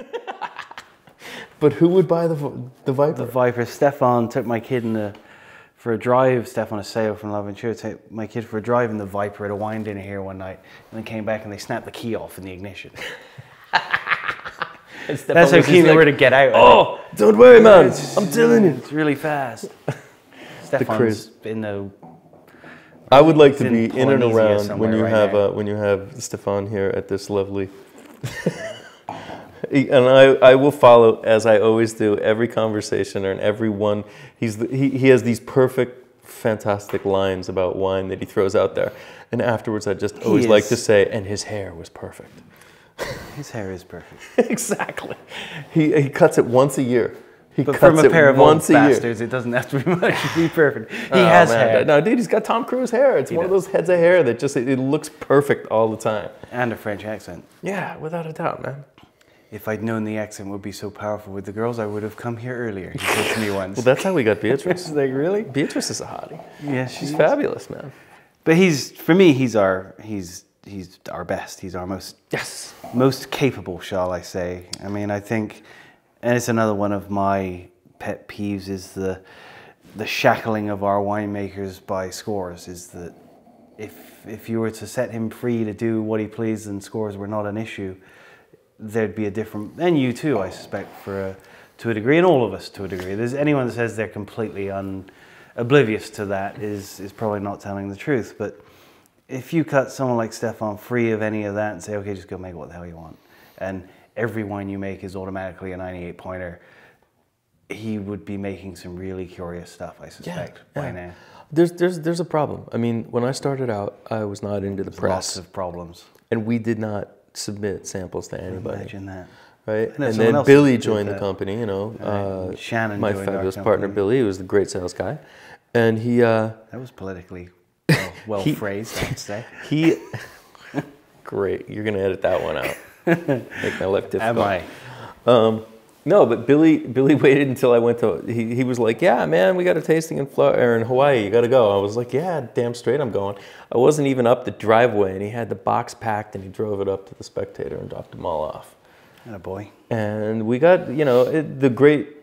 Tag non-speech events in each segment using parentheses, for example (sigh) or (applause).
(laughs) But who would buy the the Viper? The Viper. Stefan took my kid in the for a drive. Stefan Asseo from L'Aventure took my kid for a drive in the Viper at a wine dinner here one night, and then came back and they snapped the key off in the ignition. (laughs) That's how keen they were to get out. Oh, don't worry, man. It's- I'm telling you. It's really fast. (laughs) Stefan's cruise. in the I would like to be in and around when you right have uh, when you have Stefan here at this lovely. And I, I will follow as I always do every conversation and every one. He's the, he, he has these perfect, fantastic lines about wine that he throws out there, and afterwards I just always like to say, and his hair was perfect. (laughs) his hair is perfect. (laughs) exactly. He he cuts it once a year. He But cuts from a it pair of old once a year. it doesn't have to be (laughs) much to be perfect. He Oh, has man. hair No, dude, he's got Tom Cruise hair. It's one of those heads of hair that just it, it looks perfect all the time. and a French accent. Yeah, without a doubt, man. If I'd known the accent would be so powerful with the girls, I would have come here earlier. He said to me once. Well, that's how we got (laughs) Beatrice. Like really? Beatrice is a hottie. Yeah, She's fabulous, man. But he's for me, he's our he's he's our best. He's our most Yes. most capable, shall I say? I mean, I think, and it's another one of my pet peeves is the the shackling of our winemakers by scores. Is that if if you were to set him free to do what he pleased and scores were not an issue, there'd be a different. And you too, I suspect, for a, to a degree, and all of us to a degree. There's anyone that says they're completely un, oblivious to that is is probably not telling the truth. But if you cut someone like Stefan free of any of that and say, okay, just go make what the hell you want, and every wine you make is automatically a 98 pointer, he would be making some really curious stuff, I suspect, by now. There's there's there's a problem. I mean, when I started out, I was not into the Lots press, of problems. and we did not submit samples to anybody. Imagine that. Right, know and then Billy joined the company. You know, Right. uh, Shannon my fabulous partner. Billy, who was the great sales guy, and he uh, That was politically (laughs) well, well He- phrased, I'd say. he. (laughs) great, you're gonna edit that one out. (laughs) Make my life difficult. Am I? Um, no, but Billy Billy (laughs) waited until I went to. He, he was like, "Yeah, man, we got a tasting in Florida or in Hawaii. You got to go." I was like, "Yeah, damn straight, I'm going." I wasn't even up the driveway, and he had the box packed, and he drove it up to the Spectator and dropped them all off. And a boy. And we got, you know, it, the great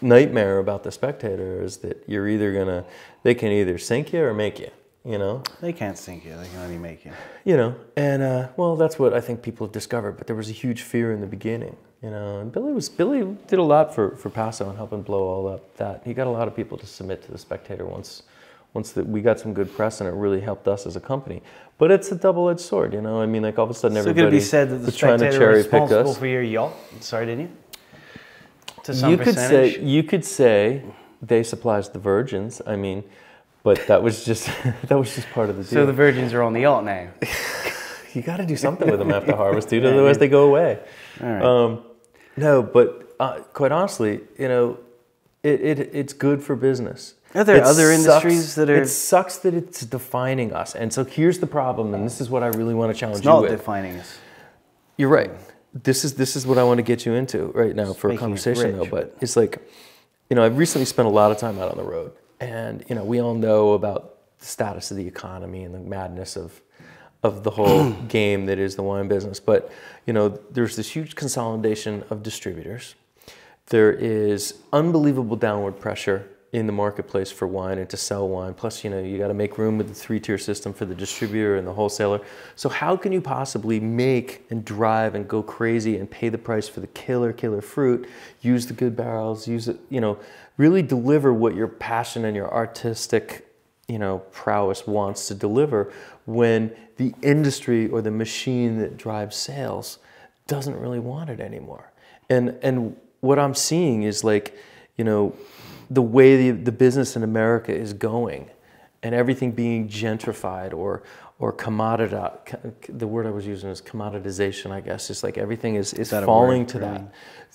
nightmare about the Spectator is that you're either gonna, they can either sink you or make you. You know, They can't sink you, they can only make you. you know, and uh, well, that's what I think people have discovered. But there was a huge fear in the beginning, you know. And Billy was Billy did a lot for for Paso and helping blow all up that. He got a lot of people to submit to the Spectator once once that we got some good press and it really helped us as a company. But it's a double-edged sword, you know. I mean, like all of a sudden So could everybody it be said that the was trying to cherry pick responsible us. for your yacht? Sorry, didn't you? To some You could percentage. say you could say they supplies the virgins. I mean, but that was just (laughs) that was just part of the deal. So the virgins are on the yacht now. (laughs) you got to do something with them after harvest, dude. (laughs) Otherwise, they go away. All right. Um, no, but uh, quite honestly, you know, it, it it's good for business. Are there It other sucks- industries that are- It sucks that it's defining us, and so here's the problem, and this is what I really want to challenge It's you not with. defining us. You're right. This is this is what I want to get you into right now for a making conversation though. But it's like, you know, I've recently spent a lot of time out on the road, and you know, we all know about the status of the economy and the madness of of the whole (clears throat) game that is the wine business. But you know, there's this huge consolidation of distributors. There is unbelievable downward pressure in the marketplace for wine and to sell wine. Plus, you know, you got to make room with the three-tier system for the distributor and the wholesaler. So how can you possibly make and drive and go crazy and pay the price for the killer, killer fruit, use the good barrels, use it, you know, really deliver what your passion and your artistic, you know, prowess wants to deliver when the industry or the machine that drives sales doesn't really want it anymore. And and what I'm seeing is like, you know, the way the, the business in America is going and everything being gentrified or or commoditized the word I was using is commoditization, I guess. It's like everything is, is that a falling to that.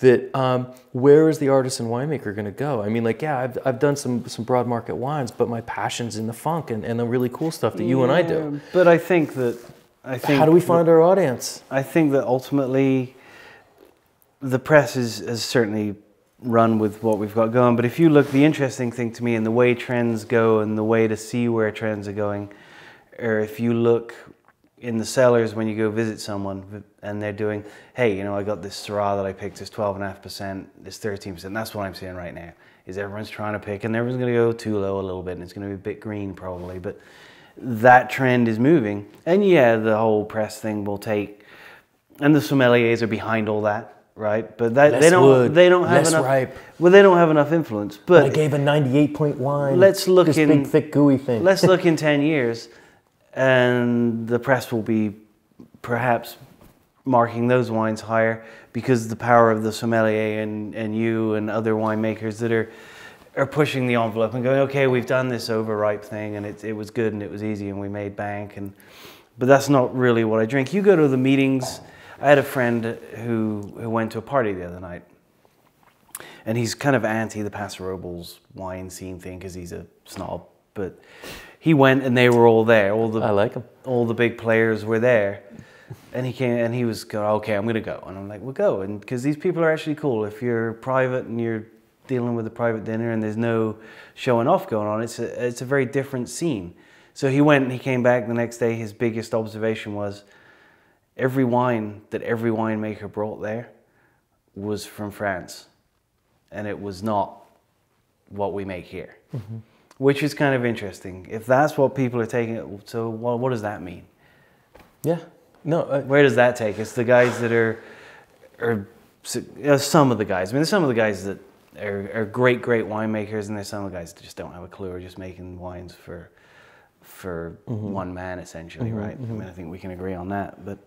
That um, where is the artisan winemaker going to go? I mean, like, yeah, I've, I've done some some broad market wines, but my passion's in the funk and, and the really cool stuff that you and I do. But I think that I think How do we that- find our audience? I think that ultimately the press is, has certainly run with what we've got going. But if you look, the interesting thing to me and the way trends go and the way to see where trends are going, or if you look in the cellars when you go visit someone and they're doing, hey, you know, I got this Syrah that I picked, it's 12.5%, it's 13%. That's what I'm seeing right now. Is everyone's trying to pick and everyone's going to go too low a little bit and it's going to be a bit green probably. But that trend is moving. And yeah, the whole press thing will take, and the sommeliers are behind all that right? But that, they don't wood, they don't have enough. ripe. Well, they don't have enough influence. But I gave a 98 point wine. Let's look this in- big, thick, gooey thing. let's look in (laughs) ten years, and the press will be perhaps marking those wines higher because the power of the sommelier and, and you and other winemakers that are are pushing the envelope and going, okay, we've done this overripe thing and it, it was good and it was easy and we made bank and but that's not really what I drink. You go to the meetings. I had a friend who who went to a party the other night and he's kind of anti the Paso Robles wine scene thing because he's a snob. But he went and they were all there. All the I like 'em. all the big players were there, and he came and he was going, okay, I'm gonna go, and I'm like, well, go, and because these people are actually cool. If you're private and you're dealing with a private dinner and there's no showing off going on, it's a it's a very different scene. So he went and he came back the next day. His biggest observation was every wine that every winemaker brought there was from France and it was not what we make here, mm-hmm. Which is kind of interesting. If that's what people are taking, it, so what, what does that mean? yeah. No, uh, Where does that take us? The guys that are, are uh, some of the guys. I mean, there's some of the guys that are, are great, great winemakers, and there's some of the guys that just don't have a clue, are just making wines for, for one man essentially, right? I mean, I think we can agree on that. But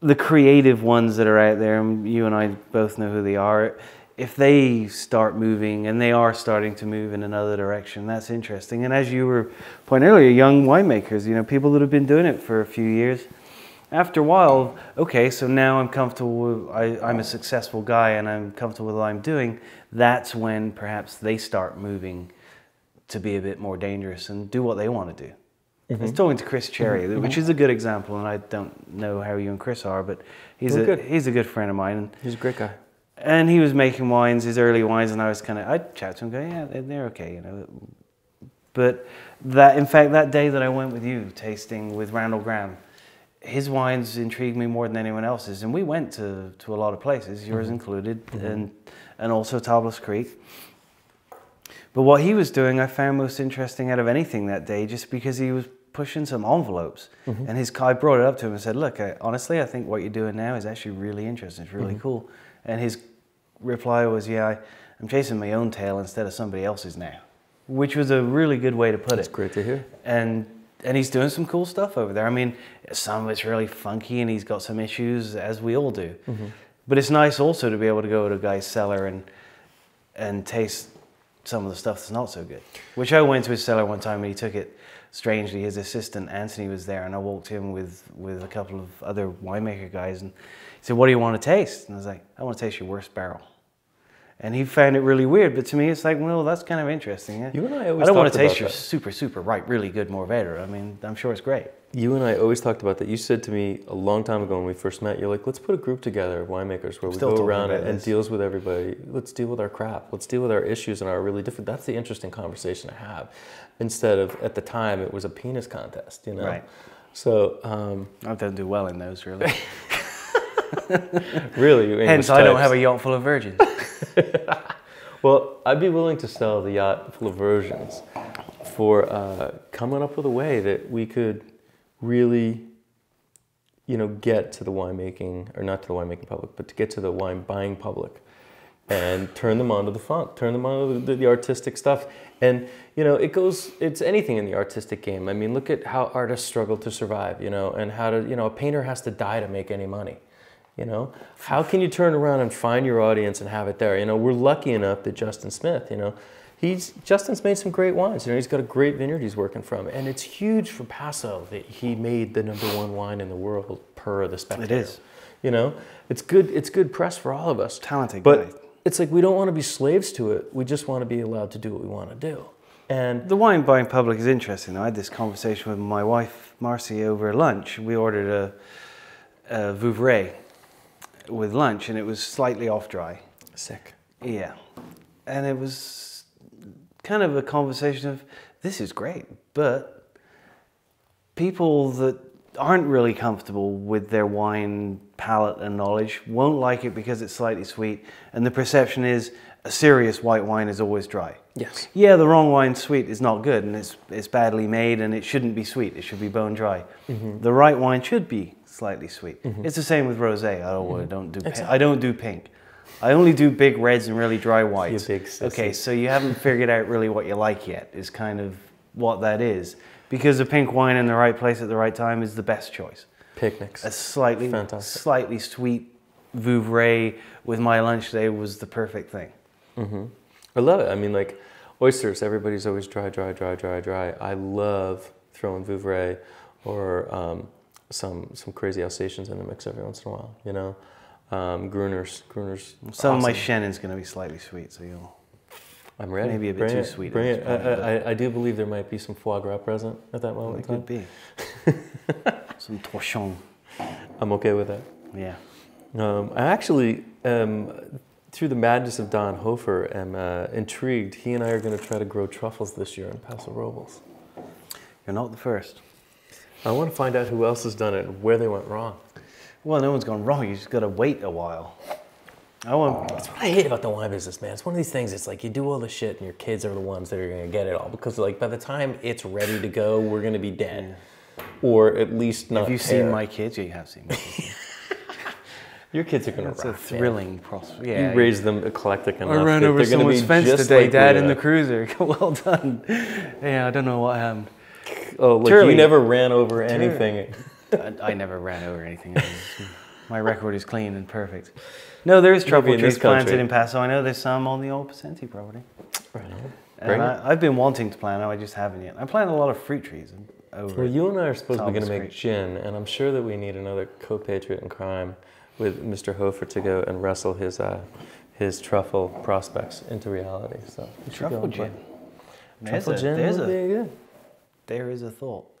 the creative ones that are out there, and you and I both know who they are. If they start moving, and they are starting to move in another direction, that's interesting. And as you were pointing earlier, young winemakers, you know, people that have been doing it for a few years, after a while, okay, so now I'm comfortable. With, I, I'm a successful guy, and I'm comfortable with what I'm doing. That's when perhaps they start moving to be a bit more dangerous and do what they want to do. Mm-hmm. I was talking to Chris Cherry, mm-hmm. which is a good example, and I don't know how you and Chris are, but he's We're a good. he's a good friend of mine, and, he's a great guy. And he was making wines, his early wines, and I was kind of I'd chat to him, go, yeah, they're, they're okay, you know. But that, in fact, that day that I went with you tasting with Randall Grahm, his wines intrigued me more than anyone else's, and we went to, to a lot of places, yours mm-hmm. included, mm-hmm. and and also Tablas Creek. But what he was doing, I found most interesting out of anything that day, just because he was pushing some envelopes. Mm-hmm. And his I brought it up to him and said, "Look, I, honestly, I think what you're doing now is actually really interesting. It's really cool." And his reply was, "Yeah, I, I'm chasing my own tail instead of somebody else's now," which was a really good way to put It's it. great to hear. And and he's doing some cool stuff over there. I mean, some of it's really funky, and he's got some issues, as we all do. Mm-hmm. But it's nice also to be able to go to a guy's cellar and and taste some of the stuff that's not so good. Which I went to his cellar one time and he took it strangely. His assistant Anthony was there and I walked in with, with a couple of other winemaker guys and he said, What do you want to taste? And I was like, I want to taste your worst barrel. And he found it really weird, but to me it's like, well, that's kind of interesting. You and I always I don't want to taste your that. super, super ripe, really good Mourvedre. I mean, I'm sure it's great. You and I always talked about that. You said to me a long time ago when we first met, you're like, let's put a group together of winemakers where we Still go around and, and this. deals with everybody. Let's deal with our crap. Let's deal with our issues and our really different. That's the interesting conversation to have, instead of at the time it was a penis contest, you know. Right. So um, I don't do well in those, really. (laughs) (laughs) really, Hence, I don't have a yacht full of virgins. (laughs) Well, I'd be willing to sell the yacht full of virgins for uh, coming up with a way that we could really, you know, get to the winemaking, or not to the winemaking public, but to get to the wine buying public and turn them on to the funk, turn them on to the, the artistic stuff. And, you know, it goes, it's anything in the artistic game. I mean, look at how artists struggle to survive, you know, and how to, you know, a painter has to die to make any money. You know, how can you turn around and find your audience and have it there? You know, we're lucky enough that Justin Smith, you know, he's Justin's made some great wines. You know, he's got a great vineyard he's working from, and it's huge for Paso that he made the number one wine in the world per the Spectator. It is. You know, it's good. It's good press for all of us. Talented but guy. it's like we don't want to be slaves to it. We just want to be allowed to do what we want to do. And The wine buying public is interesting. I had this conversation with my wife, Marcy, over lunch. We ordered a, a Vouvray with lunch, and it was slightly off dry. sick. Yeah. And it was kind of a conversation of this is great, but people that aren't really comfortable with their wine palate and knowledge won't like it because it's slightly sweet, and the perception is a serious white wine is always dry. Yes. Yeah, the wrong wine sweet is not good, and it's it's badly made, and it shouldn't be sweet. It should be bone dry. Mm-hmm. The right wine should be slightly sweet. It's the same with rosé. I don't, I don't do pi- I don't do pink. I only do big reds and really dry whites. big okay, so you haven't figured out really what you like yet. Is kind of what that is, because a pink wine in the right place at the right time is the best choice. Picnics. A slightly Fantastic. slightly sweet Vouvray with my lunch today was the perfect thing. I love it. I mean, like oysters, everybody's always dry, dry, dry, dry, dry. I love throwing Vouvray or um, some some crazy Alsatians in the mix every once in a while. You know, um, Gruners, Gruners. Some of my awesome. Shannon's going to be slightly sweet, so you'll. I'm ready. maybe a bit Bring too it, sweet Bring it. point, I, I, I do believe there might be some foie gras present at that moment It could be. (laughs) Some torchon. I'm okay with that. Yeah. Um, I actually, um, through the madness of Don Hofer, am uh, intrigued. He and I are going to try to grow truffles this year in Paso Robles. You're not the first. I want to find out who else has done it and where they went wrong. Well, no one's gone wrong. You just got to wait a while. I want. That's what I hate about the wine business, man. It's one of these things. It's like you do all the shit, and your kids are the ones that are going to get it all because, like, by the time it's ready to go, we're going to be dead, or at least not. Have you pair. seen my kids? Yeah, you have seen. My kids. (laughs) Your kids are going to run. It's a rock. man. thrilling process. Yeah. You raised them eclectic enough. I ran that over they're someone's fence today, like Dad, we in the cruiser. (laughs) well done. Yeah, I don't know what happened. Oh, like Turley. you never ran over anything. I, I never ran over anything. Was- My record is clean and perfect. No, there is trouble in trees planted in Paso. I know there's some on the old Pesenti property. Right on. And Bring it. I, I've been wanting to plant them, I just haven't yet. I planted a lot of fruit trees over Well, you and I are supposed to be going to make Creek. gin, and I'm sure that we need another co-patriot in crime with Mr. Hofer to go and wrestle his uh, his truffle prospects into reality. So we should go Truffle and gin. Truffle a, gin there's a, there is a thought.